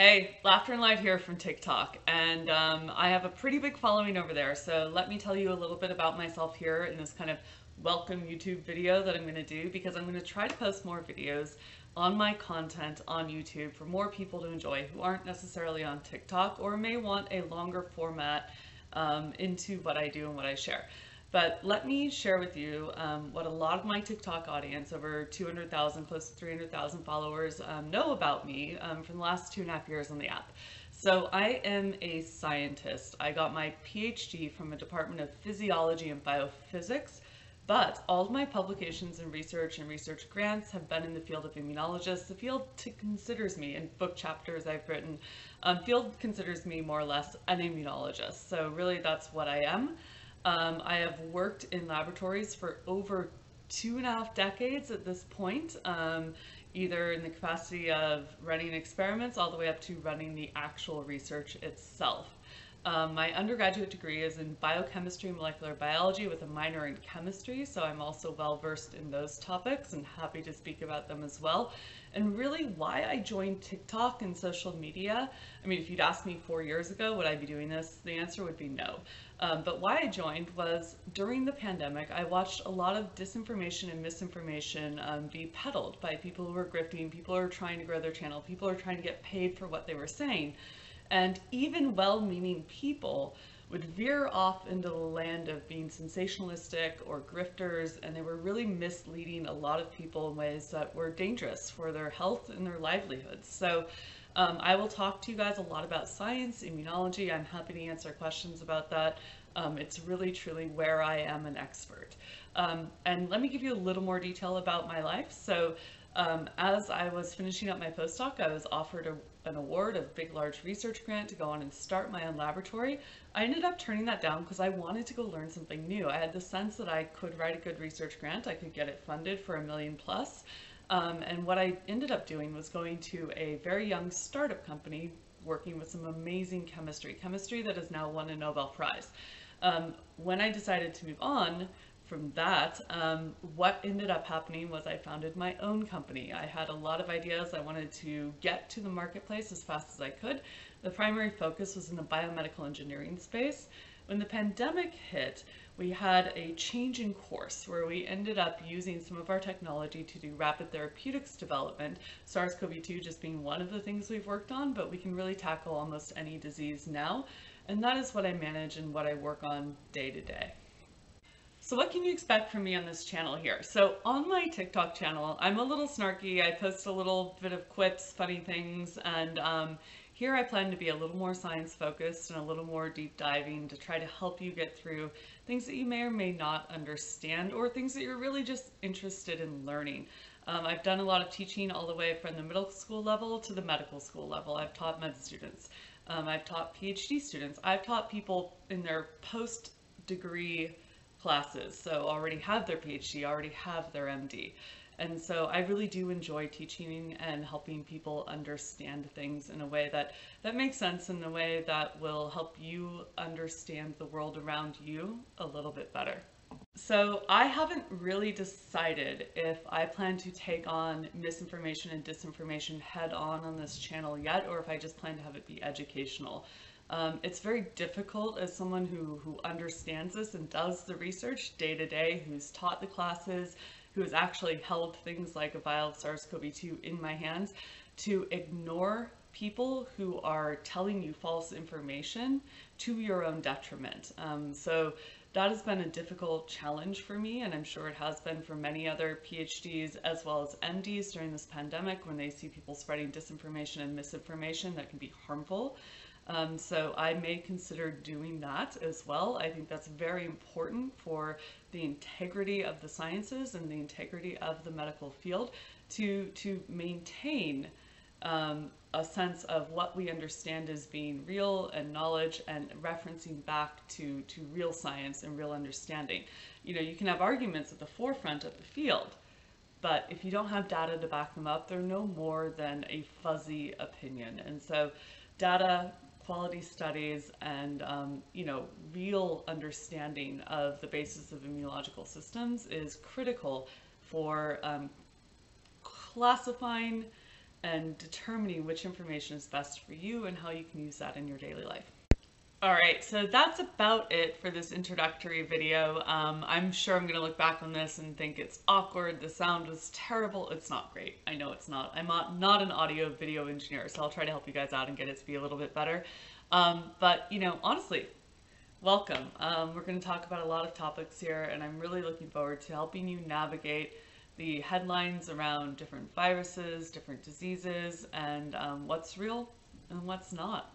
Hey, LaughterInLight here from TikTok, and um, I have a pretty big following over there, so let me tell you a little bit about myself here in this kind of welcome YouTube video that I'm going to do because I'm going to try to post more videos on my content on YouTube for more people to enjoy who aren't necessarily on TikTok or may want a longer format um, into what I do and what I share. But let me share with you um, what a lot of my TikTok audience, over 200,000, close to 300,000 followers, um, know about me um, from the last two and a half years on the app. So I am a scientist. I got my PhD from a Department of Physiology and Biophysics, but all of my publications and research and research grants have been in the field of immunologists. The field considers me, in book chapters I've written, um, field considers me more or less an immunologist. So really that's what I am. Um, I have worked in laboratories for over two and a half decades at this point, um, either in the capacity of running experiments all the way up to running the actual research itself. Um, my undergraduate degree is in biochemistry and molecular biology with a minor in chemistry, so I'm also well versed in those topics and happy to speak about them as well. And really why I joined TikTok and social media, I mean, if you'd asked me four years ago, would I be doing this? The answer would be no. Um, but why I joined was during the pandemic, I watched a lot of disinformation and misinformation um, be peddled by people who were grifting, people who are trying to grow their channel, people who are trying to get paid for what they were saying. And even well-meaning people would veer off into the land of being sensationalistic or grifters, and they were really misleading a lot of people in ways that were dangerous for their health and their livelihoods. So um, I will talk to you guys a lot about science, immunology. I'm happy to answer questions about that. Um, it's really, truly where I am an expert. Um, and let me give you a little more detail about my life. So um, as I was finishing up my postdoc, I was offered a, an award, a big, large research grant to go on and start my own laboratory. I ended up turning that down because I wanted to go learn something new. I had the sense that I could write a good research grant, I could get it funded for a million plus. Um, and what I ended up doing was going to a very young startup company working with some amazing chemistry, chemistry that has now won a Nobel Prize. Um, when I decided to move on, from that, um, what ended up happening was I founded my own company. I had a lot of ideas. I wanted to get to the marketplace as fast as I could. The primary focus was in the biomedical engineering space. When the pandemic hit, we had a change in course where we ended up using some of our technology to do rapid therapeutics development, SARS-CoV-2 just being one of the things we've worked on, but we can really tackle almost any disease now. And that is what I manage and what I work on day to day. So what can you expect from me on this channel here? So on my TikTok channel, I'm a little snarky. I post a little bit of quips, funny things, and um, here I plan to be a little more science focused and a little more deep diving to try to help you get through things that you may or may not understand or things that you're really just interested in learning. Um, I've done a lot of teaching all the way from the middle school level to the medical school level. I've taught med students. Um, I've taught PhD students. I've taught people in their post-degree classes, so already have their PhD, already have their MD. And so I really do enjoy teaching and helping people understand things in a way that, that makes sense, in a way that will help you understand the world around you a little bit better. So I haven't really decided if I plan to take on misinformation and disinformation head on on this channel yet, or if I just plan to have it be educational. Um, it's very difficult as someone who, who understands this and does the research day to day, who's taught the classes, who has actually held things like a vial of SARS-CoV-2 in my hands, to ignore people who are telling you false information to your own detriment. Um, so that has been a difficult challenge for me, and I'm sure it has been for many other PhDs as well as MDs during this pandemic when they see people spreading disinformation and misinformation that can be harmful. Um, so I may consider doing that as well. I think that's very important for the integrity of the sciences and the integrity of the medical field to, to maintain um, a sense of what we understand as being real and knowledge and referencing back to, to real science and real understanding. You know, you can have arguments at the forefront of the field, but if you don't have data to back them up, they're no more than a fuzzy opinion. And so data quality studies and um, you know real understanding of the basis of immunological systems is critical for um, classifying and determining which information is best for you and how you can use that in your daily life. Alright, so that's about it for this introductory video. Um, I'm sure I'm going to look back on this and think it's awkward, the sound was terrible. It's not great. I know it's not. I'm not an audio video engineer, so I'll try to help you guys out and get it to be a little bit better. Um, but, you know, honestly, welcome. Um, we're going to talk about a lot of topics here, and I'm really looking forward to helping you navigate the headlines around different viruses, different diseases, and um, what's real and what's not.